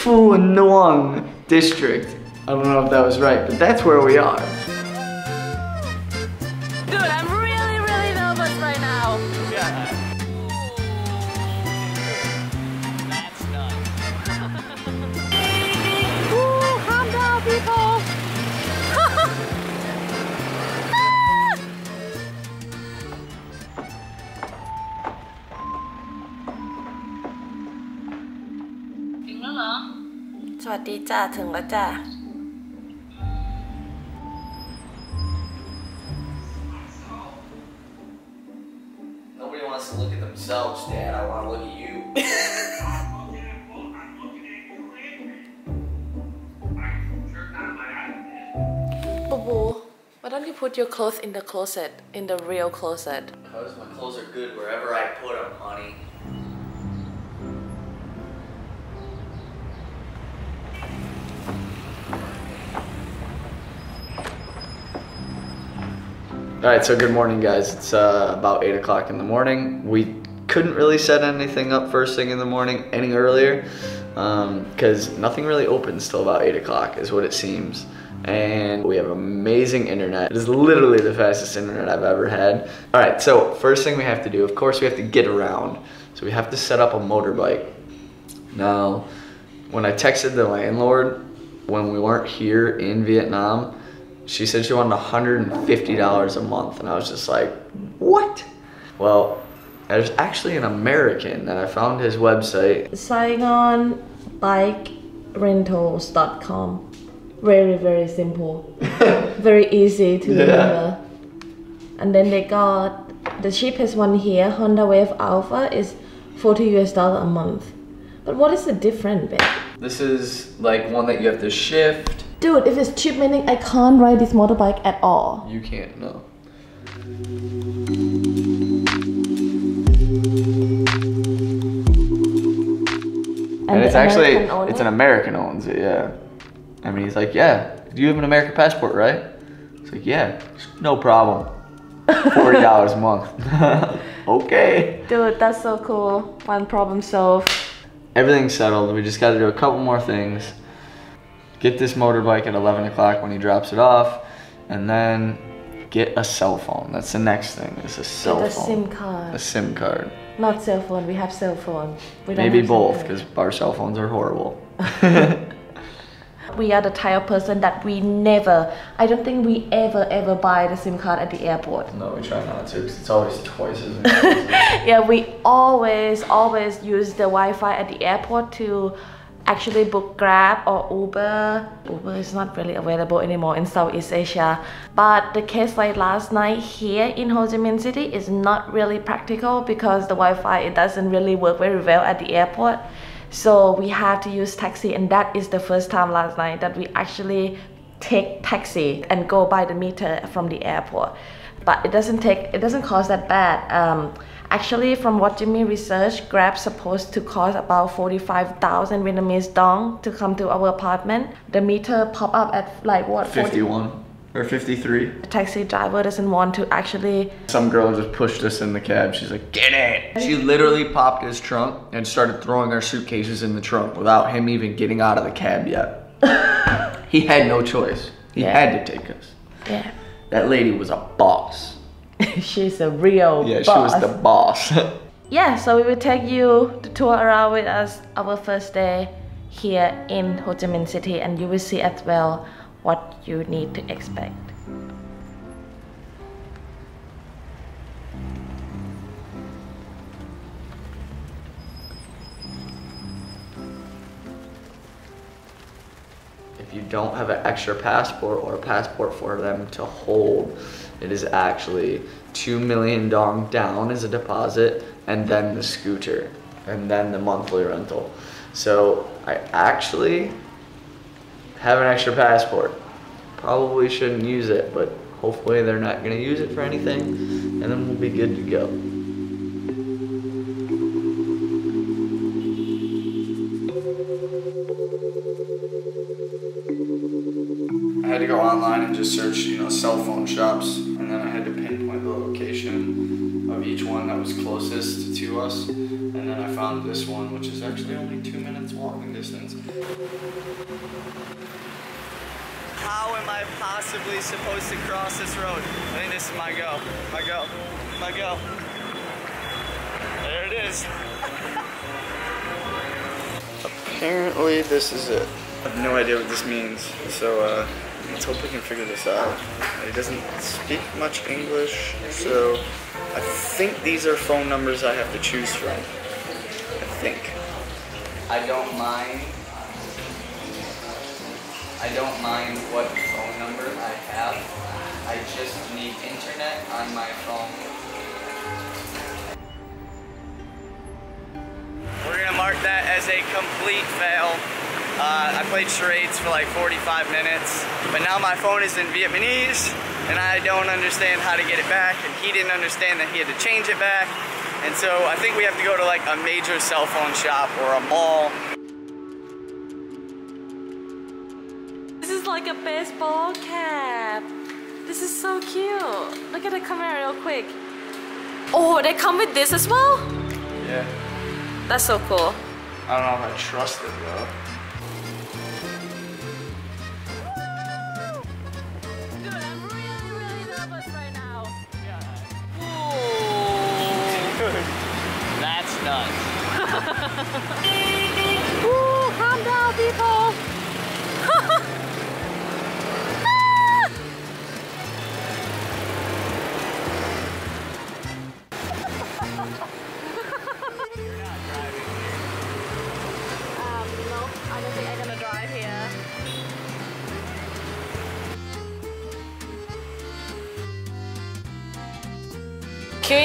Phu Nuong district. I don't know if that was right, but that's where we are. สวัสดีจ้า ถึงแล้วจ้า Nobody wants to look at themselves, Dad. I want to look at you. Boo boo, why don't you put your clothes in the closet, in the real closet? Because my clothes are good wherever I put them, honey. All right, so good morning, guys. It's uh, about 8 o'clock in the morning. We couldn't really set anything up first thing in the morning any earlier because nothing really opens till about 8 o'clock, is what it seems. And we have amazing internet. It is literally the fastest internet I've ever had. All right, so first thing we have to do, of course, we have to get around. So we have to set up a motorbike. Now, when I texted the landlord when we weren't here in Vietnam, she said she wanted $150 a month, and I was just like, what? Well, there's actually an American, and I found his website. SaigonBikeRentals.com. Very, very simple. very easy to Yeah. remember. And then they got the cheapest one here, Honda Wave Alpha, is 40 US dollar a month. But what is the difference, babe? This is like one that you have to shift. Dude, if it's cheap, meaning I can't ride this motorbike at all. You can't know. And, it's actually it's it? an American owns it, yeah. I mean, he's like, yeah. Do you have an American passport, right? It's like, yeah, no problem. Forty dollars a month. okay. Dude, that's so cool. One problem solved. Everything's settled. We just got to do a couple more things. Get this motorbike at 11 o'clock when he drops it off, and then get a cell phone. That's the next thing. Is a cell the phone. SIM card. A SIM card. Not cell phone, we have cell phone. We don't Maybe both, because our cell phones are horrible. We are the type of person that we never, I don't think we ever, ever buy the SIM card at the airport. no, we try not to, because it's always twice as expensive. Yeah, we always, always use the Wi Fi at the airport to actually book Grab or Uber. Uber is not really available anymore in Southeast Asia. But the case like last night here in Ho Chi Minh City is not really practical because the Wi Fi it doesn't really work very well at the airport. So we have to use taxi, and that is the first time last night that we actually take taxi and go by the meter from the airport. But it doesn't take, it doesn't cost that bad. Um, actually, from what Jimmy researched, Grab supposed to cost about 45,000 Vietnamese dong to come to our apartment. The meter pop up at like what? 40 51 or 53. The taxi driver doesn't want to actually Some girl just pushed us in the cab. She's like, get in. She literally popped his trunk and started throwing our suitcases in the trunk without him even getting out of the cab yet. he had no choice. He Yeah. had to take us. yeah. That lady was a boss. She's a real boss. Yeah, boss. she was the boss. yeah, so we will take you the tour around with us our first day here in Ho Chi Minh City and you will see as well what you need to expect. Don't have an extra passport or a passport for them to hold, it is actually two million dong down as a deposit and then the scooter and then the monthly rental. So I actually have an extra passport. Probably shouldn't use it, but hopefully they're not gonna use it for anything and then we'll be good to go. Shops, and then I had to pinpoint the location of each one that was closest to us, and And then I found this one, which is actually only two minutes walking distance. How am I possibly supposed to cross this road? I think this is my go. My go. My go. There it is. Apparently this is it. I have no idea what this means, so uh, let's hope we can figure this out. He doesn't speak much English, so I think these are phone numbers I have to choose from. I think. I don't mind. I don't mind what phone number I have. I just need internet on my phone. We're gonna mark that as a complete fail. Uh, I played charades for like 45 minutes, but now my phone is in Vietnamese and I don't understand how to get it back and he didn't understand that he had to change it back. And so I think we have to go to like a major cell phone shop or a mall. This is like a baseball cap. This is so cute. Look at the camera real quick. Oh, they come with this as well? Yeah, That's so cool. I don't know if I trust it though.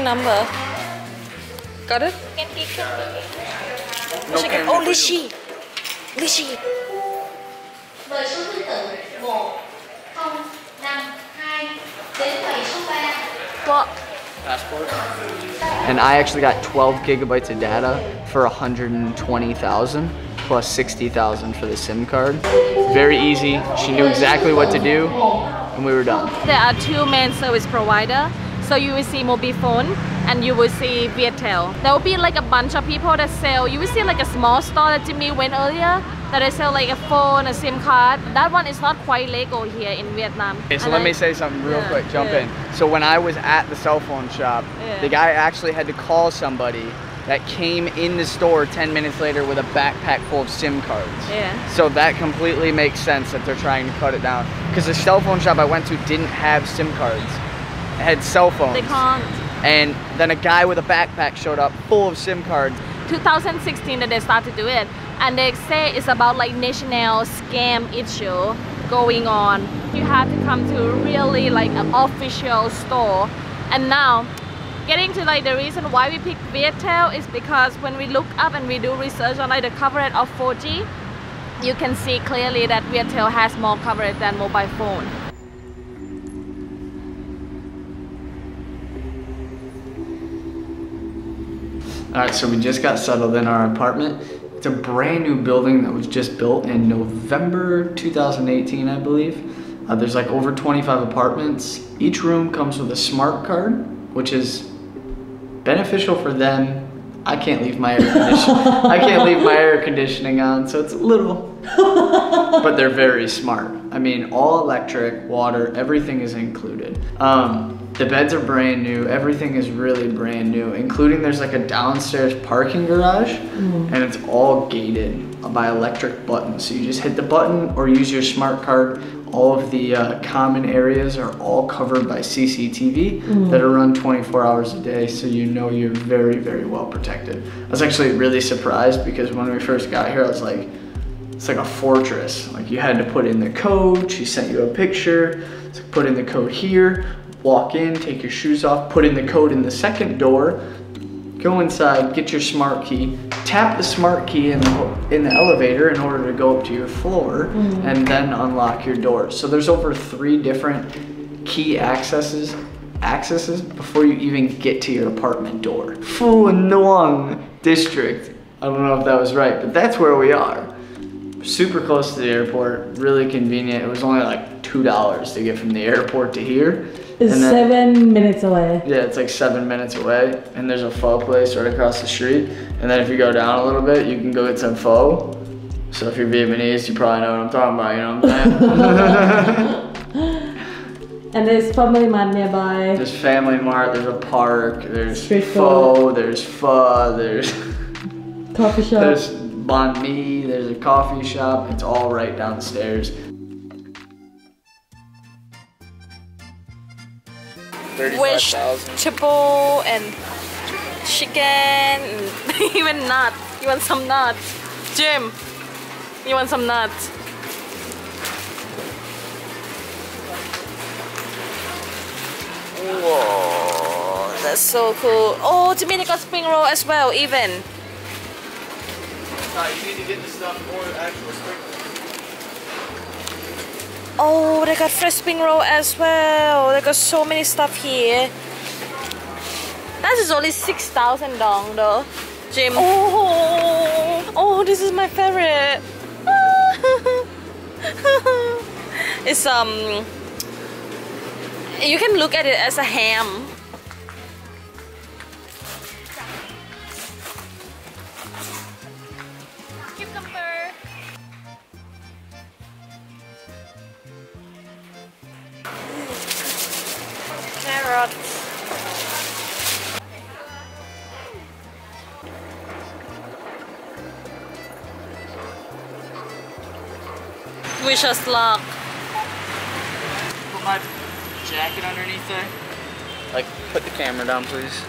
Queuing number. Got it? No Check can Oh, we- Lishi. Lishi. với số thứ tự 1 0 5 2 đến quầy số 3 What? Passport. And I actually got 12 gigabytes of data for 120,000 plus 60,000 for the SIM card. Very easy. She knew exactly what to do, and we were done. There are two main service provider. So you will see Mobifone and you will see Viettel. There will be like a bunch of people that sell. You will see like a small store that Jimmy went earlier that they sell like a phone, a SIM card. That one is not quite legal here in Vietnam. Okay, so And let I- me say something real Yeah, quick. Jump yeah. in. So when I was at the cell phone shop, Yeah. the guy actually had to call somebody that came in the store 10 minutes later with a backpack full of SIM cards. Yeah. So that completely makes sense that they're trying to cut it down. Because the cell phone shop I went to didn't have SIM cards. Had cell phones. They can't. And then a guy with a backpack showed up full of SIM cards. 2016 that they started to do it and they say it's about like national scam issue going on you have to come to really like an official store and now getting to like the reason why we pick Viettel is because when we look up and we do research on like the coverage of 4G you can see clearly that Viettel has more coverage than mobile phone All right, so we just got settled in our apartment. It's a brand new building that was just built in November 2018, I believe. Uh, there's like over 25 apartments. Each room comes with a smart card, which is beneficial for them. I can't leave my air conditioning. I can't leave my air conditioning on, so it's a little, but they're very smart. I mean, all electric, water, everything is included. Um, the beds are brand new. Everything is really brand new, including there's like a downstairs parking garage, and it's all gated by electric buttons. So you just hit the button or use your smart card. All of the uh, common areas are all covered by CCTV that are run 24 hours a day, so you know you're very, very well protected. I was actually really surprised because when we first got here, I was like, it's like a fortress. Like you had to put in the code. She sent you a picture. Put in the code here. Walk in, take your shoes off, put in the code in the second door. Go inside, get your smart key, tap the smart key in the, in the elevator in order to go up to your floor, mm-hmm. and then unlock your door. So there's over three different key accesses accesses before you even get to your apartment door. Phu Nuong District. I don't know if that was right, but that's where we are super close to the airport, really convenient. It was only like two dollars to get from the airport to here, It's then- seven minutes away. Yeah, it's like seven minutes away, and there's a pho place right across the street. And then if you go down a little bit, you can go get some pho. So if you're Vietnamese, you probably know what I'm talking about. You know what I'm saying? And there's Family Mart nearby. there's Family Mart. There's a park. There's Street pho. There's pho. There's Coffee shop. there's banh mi. There's a coffee shop. It's all right downstairs. Vegetable and chicken, even nuts. You want some nuts? Jim, you want some nuts? Whoa, that's so cool. Oh, Jimmy, they got spring roll as well, even. You need to get the stuff for actual spring. Oh, they got fresh spring roll as well. They got so many stuff here. That is only 6,000 dong though. Jim. Oh, oh, this is my favorite. it's um you can look at it as a ham. Wish us luck. Put my jacket underneath there. Like, put the camera down, please.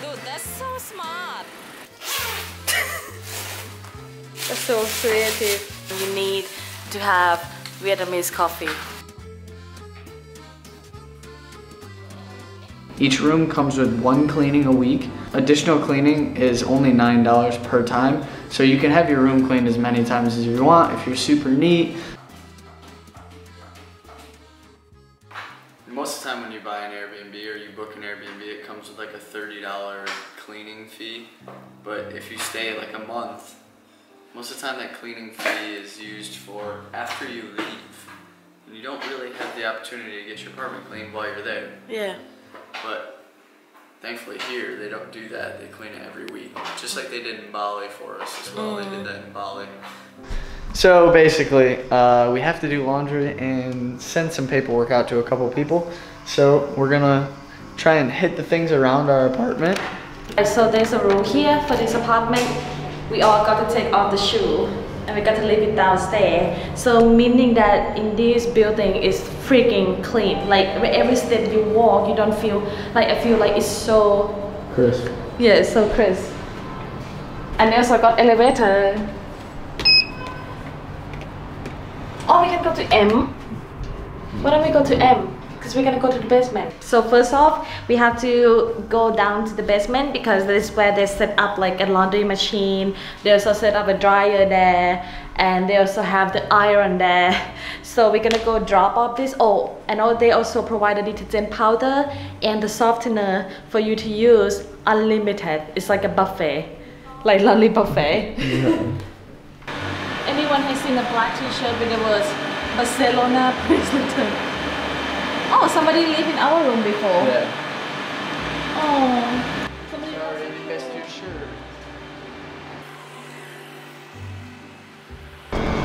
Dude, that's so smart. that's so creative. You need to have Vietnamese coffee. Each room comes with one cleaning a week. Additional cleaning is only $9 per time. So you can have your room cleaned as many times as you want if you're super neat. Most of the time when you buy an Airbnb or you book an Airbnb, it comes with like a $30 cleaning fee. But if you stay like a month, most of the time that cleaning fee is used for after you leave. And you don't really have the opportunity to get your apartment cleaned while you're there. Yeah. But thankfully here they don't do that. They clean it every week, just like they did in Bali for us as well. They did that in Bali. So basically, uh, we have to do laundry and send some paperwork out to a couple people. So we're gonna try and hit the things around our apartment. So there's a rule here for this apartment. We all got to take off the shoe and we got to leave it downstairs. So meaning that in this building is freaking clean. Like every step you walk, you don't feel like I feel like it's so crisp. yeah, it's so crisp. And also got elevator. Oh, we can go to M. Why don't we go to M? Because we're gonna go to the basement. So first off, we have to go down to the basement because this is where they set up like a laundry machine. They also set up a dryer there, and they also have the iron there. So we're gonna go drop off this. Oh, and all they also provide a detergent powder and the softener for you to use unlimited. It's like a buffet, like laundry buffet. Anyone has seen a black t-shirt with the words Barcelona, please return. Oh, somebody lived in our room before. Yeah. Oh. Somebody Sorry, you missed your shirt.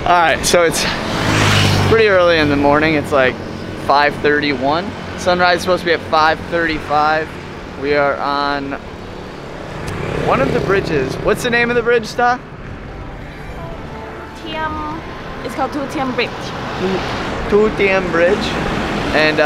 All right, so it's pretty early in the morning. It's like 5:31. Sunrise is supposed to be at 5:35. We are on one of the bridges. What's the name of the bridge, Sta? Tiam. It's called Tu Tiam Bridge. Thu Thiem Bridge. And uh,